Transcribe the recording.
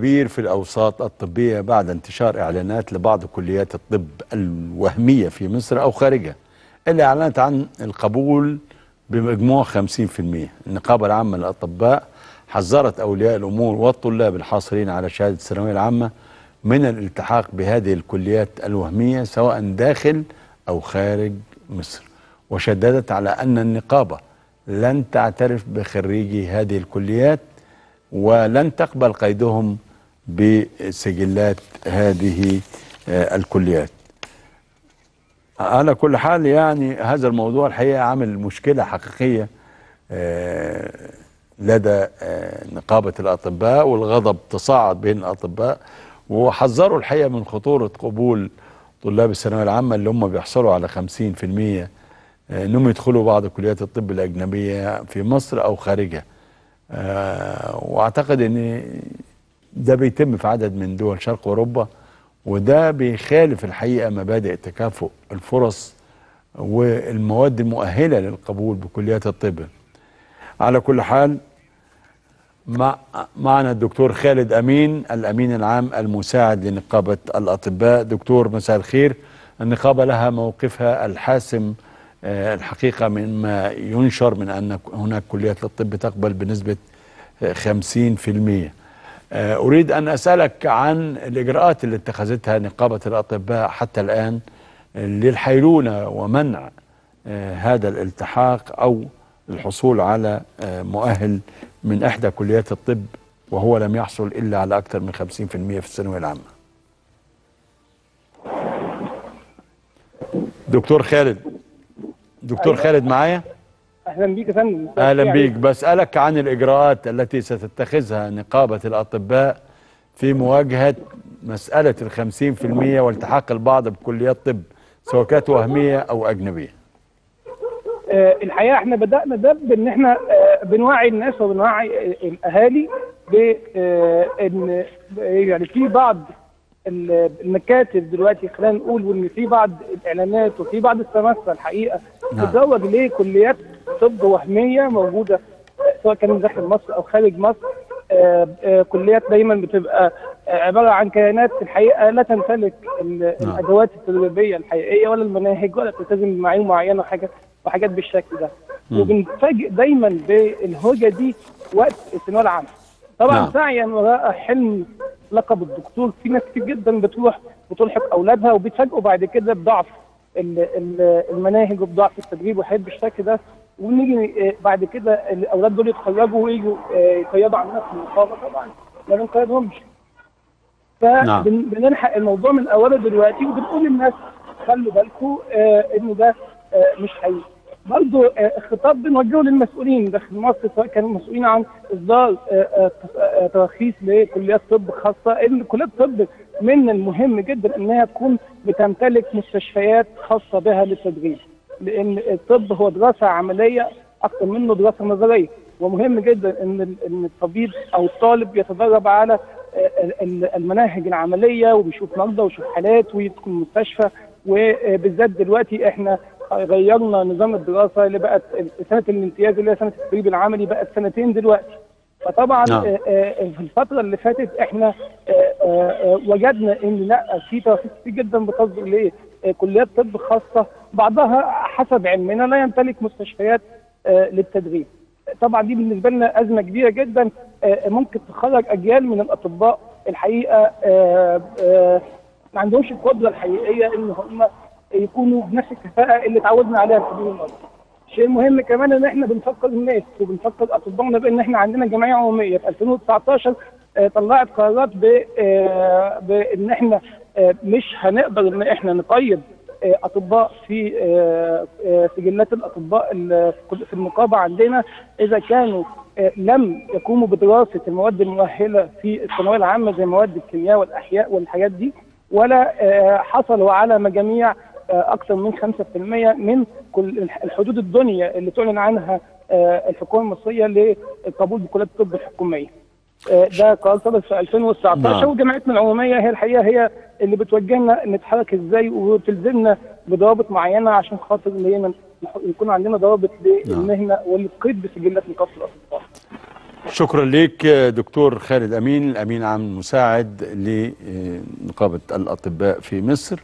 كبير في الأوساط الطبية بعد انتشار إعلانات لبعض كليات الطب الوهمية في مصر أو خارجها. اللي أعلنت عن القبول بمجموع 50% النقابة العامة للأطباء حذرت أولياء الأمور والطلاب الحاصلين على شهادة الثانوية العامة من الالتحاق بهذه الكليات الوهمية سواء داخل أو خارج مصر. وشددت على أن النقابة لن تعترف بخريجي هذه الكليات ولن تقبل قيدهم بسجلات هذه آه، الكليات. على كل حال يعني هذا الموضوع الحقيقة عامل مشكلة حقيقية آه، لدى آه، نقابة الأطباء والغضب تصاعد بين الأطباء وحذروا الحقيقة من خطورة قبول طلاب الثانوية العامة اللي هم بيحصلوا على 50% إنهم يدخلوا بعض كليات الطب الأجنبية في مصر أو خارجها. وأعتقد إن ده بيتم في عدد من دول شرق أوروبا وده بيخالف الحقيقة مبادئ تكافؤ الفرص والمواد المؤهلة للقبول بكليات الطب. على كل حال مع معنا الدكتور خالد أمين الأمين العام المساعد لنقابة الأطباء. دكتور مساء الخير. النقابة لها موقفها الحاسم آه، الحقيقة مما ينشر من أن هناك كليات للطب تقبل بنسبة 50% آه، أريد أن أسألك عن الإجراءات اللي اتخذتها نقابة الأطباء حتى الآن للحيلولة ومنع آه، هذا الالتحاق أو الحصول على مؤهل من إحدى كليات الطب وهو لم يحصل إلا على أكثر من 50% في الثانوية العامة دكتور خالد دكتور أيوة. خالد معايا أهلا بيك يا فندم. أهلا بيك. بسألك عن الإجراءات التي ستتخذها نقابة الأطباء في مواجهة مسألة ال 50% والتحاق البعض بكليات طب سواء كانت وهمية أو أجنبية. آه الحقيقة إحنا بدأنا ده بإن إحنا آه بنوعي الناس وبنوعي الأهالي بان آه يعني في بعض المكاتب دلوقتي خلينا نقول وان في بعض الإعلانات وفي بعض السماسرة الحقيقة نعم. تتزوج ليه كليات طب وهمية موجودة سواء كان داخل مصر أو خارج مصر. آآ آآ كليات دايما بتبقى عبارة عن كيانات في الحقيقة لا تمتلك نعم. الأدوات التدريبية الحقيقية ولا المناهج ولا تلتزم بمعايير معينة وحاجات وحاجات بالشكل ده. وبنتفاجئ دايما بالهوجه دي وقت الثانويه العامه طبعا نعم. سعيا وراء حلم لقب الدكتور. في ناس كتير جدا بتروح وتلحق أولادها وبيتفاجئوا بعد كده بضعف المناهج وبضعف التدريب وحاجات بالشكل ده. ونيجي بعد كده الأولاد دول يتخرجوا ويجوا يقيدوا عندنا في النقابه طبعا ما بنقيدهمش فبنلحق الموضوع من أوله دلوقتي وبنقول للناس خلوا بالكم إن ده مش حقيقي. برضه خطاب بنوجهه للمسؤولين داخل مصر سواء كانوا مسؤولين عن إصدار تراخيص لكليات طب خاصة إن كليات طب من المهم جدا إنها تكون بتمتلك مستشفيات خاصة بها للتدريب. لأن الطب هو دراسة عملية أكثر منه دراسة نظرية. ومهم جدا إن إن الطبيب أو الطالب يتدرب على المناهج العملية وبيشوف مرضى ويشوف حالات ويدخل المستشفى وبالذات دلوقتي إحنا غيرنا نظام الدراسة اللي بقت سنة الامتياز اللي هي سنة التدريب العملي بقت سنتين دلوقتي. فطبعا نعم. في الفترة اللي فاتت إحنا وجدنا إن لأ في تراخيص كتير جدا بتصدر لكليات طب خاصة بعضها حسب علمنا لا يمتلك مستشفيات للتدريب طبعا دي بالنسبة لنا أزمة كبيرة جدا ممكن تخرج أجيال من الأطباء الحقيقة ما عندهمش القدرة الحقيقية إن هم يكونوا بنفس الكفاءة اللي اتعودنا عليها في حدود المرض. الشيء المهم كمان إن إحنا بنفكر الناس وبنفكر اطبائنا بإن إحنا عندنا جمعية عمومية في 2019 طلعت قرارات بإن إحنا مش هنقدر إن إحنا نقيد أطباء في سجلات الأطباء في النقابه عندنا إذا كانوا لم يقوموا بدراسة المواد المؤهلة في الثانوية العامة زي مواد الكيمياء والأحياء والحاجات دي ولا حصلوا على مجاميع أكثر من 5% من كل الحدود الدنيا اللي تعلن عنها الحكومة المصرية للقبول بكليات الطب الحكومية. ده قرار صدر في 2019 نعم. وجامعتنا العمومية هي الحقيقة هي اللي بتوجهنا نتحرك إزاي وتلزمنا بضوابط معينة عشان خاطر إن يكون عندنا ضوابط للمهنة والقيد بسجلات نقابه الاطباء. شكرا لك دكتور خالد أمين الأمين عام مساعد لنقابة الأطباء في مصر